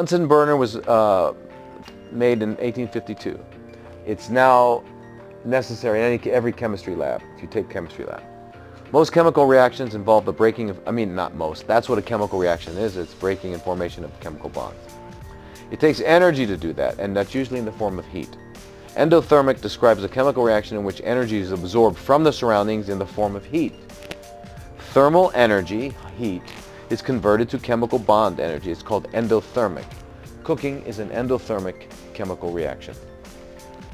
Bunsen burner was uh, made in 1852. It's now necessary in any, every chemistry lab, if you take chemistry lab. Most chemical reactions involve the breaking of, I mean not most, that's what a chemical reaction is, it's breaking and formation of chemical bonds. It takes energy to do that, and that's usually in the form of heat. Endothermic describes a chemical reaction in which energy is absorbed from the surroundings in the form of heat. Thermal energy, heat, is converted to chemical bond energy. It's called endothermic. Cooking is an endothermic chemical reaction.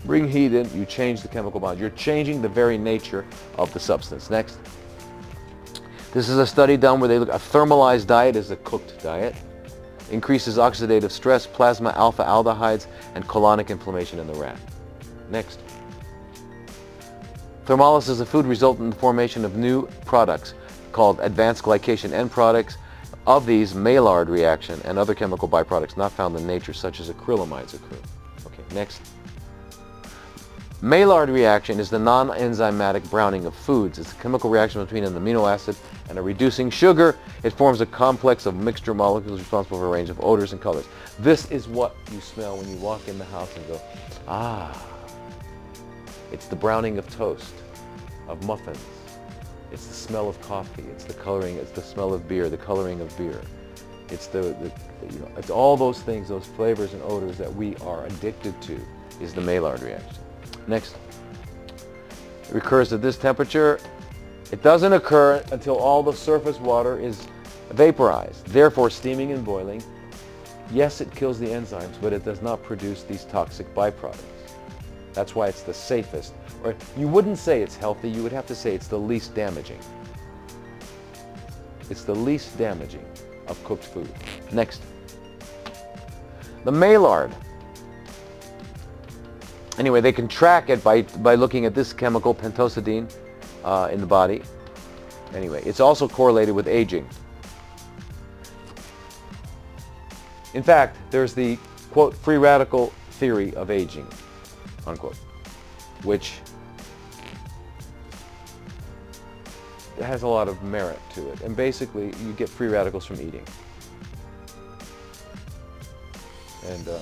Bring heat in, you change the chemical bond. You're changing the very nature of the substance. Next. This is a study done where they look, a thermolyzed diet is a cooked diet. Increases oxidative stress, plasma alpha aldehydes, and colonic inflammation in the rat. Next. Thermolysis of food results in the formation of new products called advanced glycation end products. Of these, Maillard reaction and other chemical byproducts not found in nature, such as acrylamides, occur. Okay, next. Maillard reaction is the non-enzymatic browning of foods. It's a chemical reaction between an amino acid and a reducing sugar. It forms a complex of mixture molecules responsible for a range of odors and colors. This is what you smell when you walk in the house and go, ah. It's the browning of toast, of muffins. It's the smell of coffee. It's the coloring. It's the smell of beer, the coloring of beer. It's the, the you know, it's all those things, those flavors and odors that we are addicted to is the Maillard reaction. Next. It recurs at this temperature. It doesn't occur until all the surface water is vaporized. Therefore, steaming and boiling, yes, it kills the enzymes, but it does not produce these toxic byproducts. That's why it's the safest. Or you wouldn't say it's healthy, you would have to say it's the least damaging. It's the least damaging of cooked food. Next. The Maillard. Anyway, they can track it by, by looking at this chemical, pentosidine, uh, in the body. Anyway, it's also correlated with aging. In fact, there's the, quote, free radical theory of aging unquote, which has a lot of merit to it. And basically, you get free radicals from eating. And uh,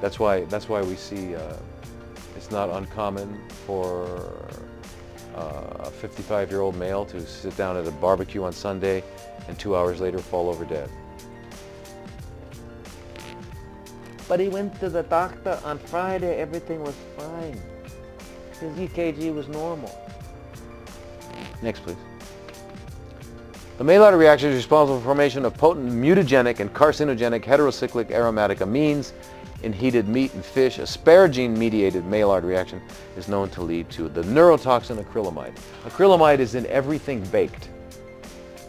that's why that's why we see uh, it's not uncommon for uh, a 55-year-old male to sit down at a barbecue on Sunday and two hours later fall over dead. But he went to the doctor on Friday. Everything was fine. His EKG was normal. Next, please. The Maillard reaction is responsible for formation of potent mutagenic and carcinogenic heterocyclic aromatic amines in heated meat and fish. Asparagine-mediated Maillard reaction is known to lead to the neurotoxin acrylamide. Acrylamide is in everything baked.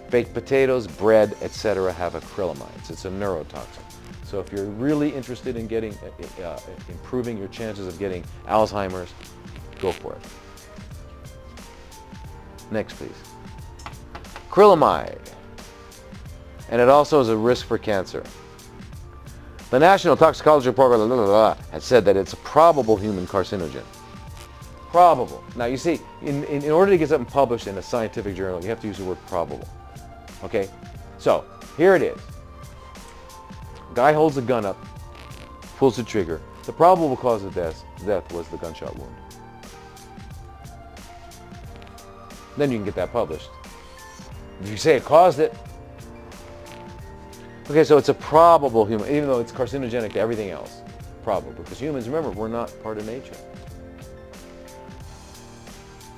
Baked potatoes, bread, etc. have acrylamides. It's a neurotoxin. So if you're really interested in getting, uh, uh, improving your chances of getting Alzheimer's, go for it. Next, please. Acrylamide. And it also is a risk for cancer. The National Toxicology Report blah, blah, blah, has said that it's a probable human carcinogen. Probable. Now you see, in, in, in order to get something published in a scientific journal, you have to use the word probable. Okay? So, here it is. Guy holds a gun up, pulls the trigger. The probable cause of death, death was the gunshot wound. Then you can get that published. If you say it caused it, okay, so it's a probable human, even though it's carcinogenic to everything else. Probable, because humans, remember, we're not part of nature.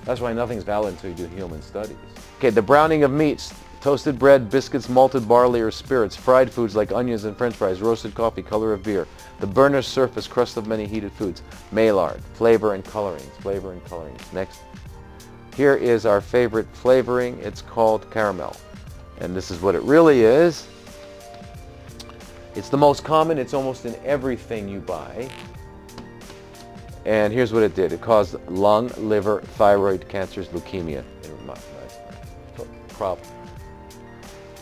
That's why nothing's valid until you do human studies. Okay, the browning of meats toasted bread, biscuits, malted barley or spirits, fried foods like onions and french fries, roasted coffee, color of beer, the burnished surface, crust of many heated foods, Maillard, flavor and colorings, flavor and colorings. Next. Here is our favorite flavoring. It's called caramel. And this is what it really is. It's the most common. It's almost in everything you buy. And here's what it did. It caused lung, liver, thyroid cancers, leukemia. Problem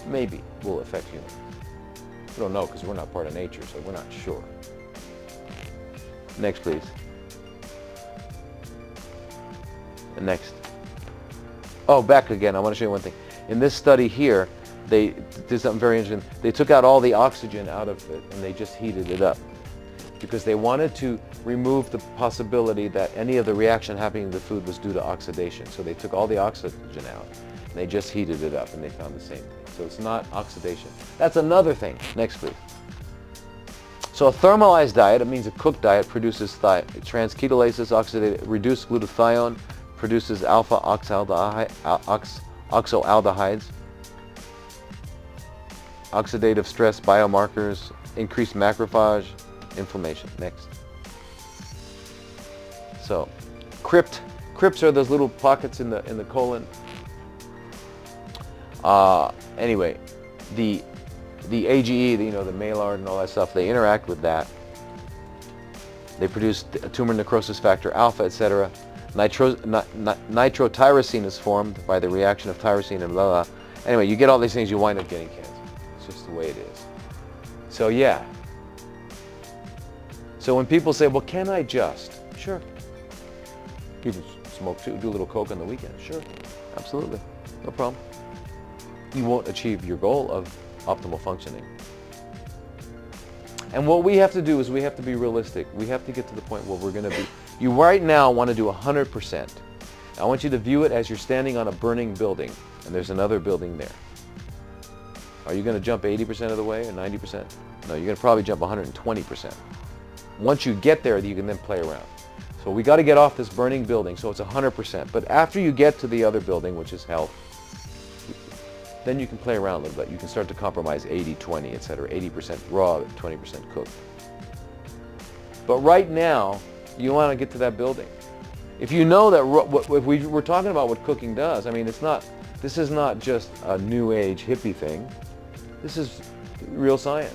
maybe will affect humans. We don't know because we're not part of nature, so we're not sure. Next, please. And next. Oh, back again. I want to show you one thing. In this study here, they did something very interesting. They took out all the oxygen out of it and they just heated it up because they wanted to remove the possibility that any of the reaction happening to the food was due to oxidation. So they took all the oxygen out and they just heated it up and they found the same thing. So it's not oxidation. That's another thing. Next, please. So a thermolyzed diet, it means a cooked diet, produces transketolysis, oxidative, reduced glutathione, produces alpha oxaldehyde, ox, oxoaldehydes, oxidative stress biomarkers, increased macrophage, inflammation. Next. So, crypt. Crypts are those little pockets in the in the colon. Uh, anyway, the the AGE, the, you know, the Maillard and all that stuff, they interact with that. They produce tumor necrosis factor alpha, etc. Nitro, nitrotyrosine is formed by the reaction of tyrosine and blah, blah. Anyway, you get all these things, you wind up getting cancer. It's just the way it is. So yeah, so when people say, well, can I just? Sure. You can smoke too, do a little coke on the weekend. Sure, absolutely, no problem. You won't achieve your goal of optimal functioning. And what we have to do is we have to be realistic. We have to get to the point where we're going to be, you right now want to do 100%. I want you to view it as you're standing on a burning building and there's another building there. Are you going to jump 80% of the way or 90%? No, you're going to probably jump 120%. Once you get there, you can then play around. So we got to get off this burning building, so it's 100%. But after you get to the other building, which is health, then you can play around a little bit. You can start to compromise 80, 20, etc. 80% raw, 20% cooked. But right now, you want to get to that building. If you know that, if we, we're talking about what cooking does, I mean, it's not, this is not just a new age hippie thing. This is real science.